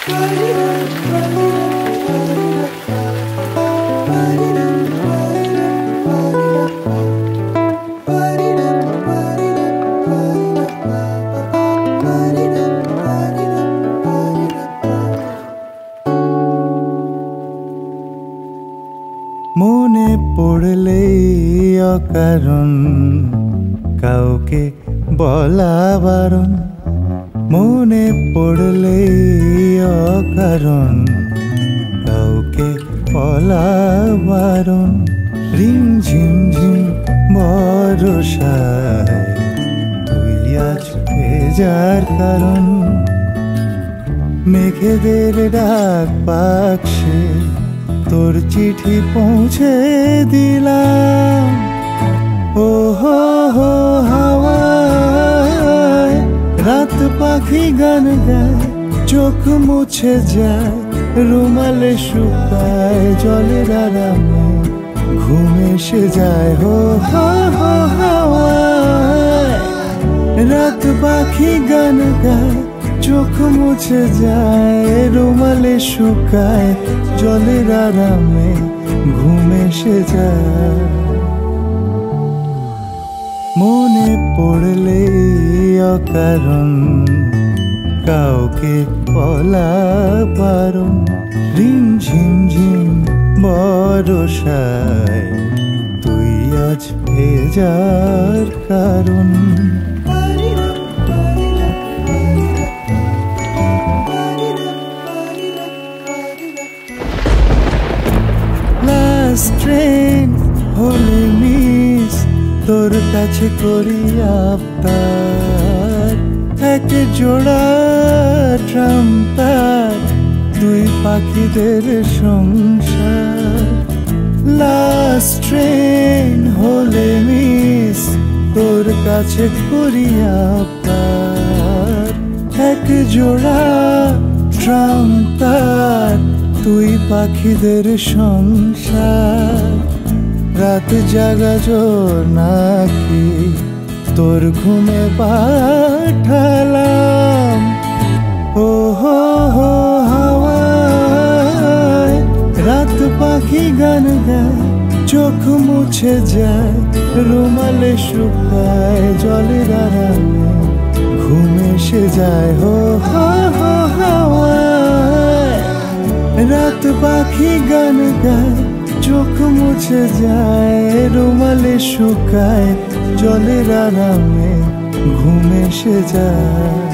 মনে পড়লে অকারণ কাউকে বলা বারণ। মনে পড়লে অকারণ, কাউকে বলা বারণ রিম ঝিম ঝিম বরসায় তুই কারণ? মেঘেদের ডাক পাকছে তোর চিঠি পৌঁছে দিলাম। পাখি গান গায়, চোখ মুছে যায়, রুমালে শুকায়, জলের আরামে ঘুম এসে যায়। হো রাত পাখি গান গায়, চোখ মুছে যায়, রুমালে শুকায়, জলের আরামে ঘুম এসে যায়। মনে পড়লে অকারণ কাউকে বলা বারণ। রিম, ঝিম ঝিম বরসায় তুই আজ ভেজার কারণ। ট্রেন হলে মিস তোর কাছে করি আবদার। এক জোড়া ট্রাম্পার দুই পাখিদের সংসার। লাস্ট ট্রেন হলে মিস তোর কাছে করি আবদার এক জোড়া ট্রাম্পার তুই পাখিদের সংসার। রাত জাগা জোর নাকি তোর ঘুমে পাঠালাম পাখি গান গায়, চোখ মুছে যায়, রুমালে শুকায় জলের আরামে ঘুম এসে যায়। হো রাত পাখি গান গায়, চোখ মুছে যায়, রুমালে শুকায় জলের আরামে ঘুম এসে যায়।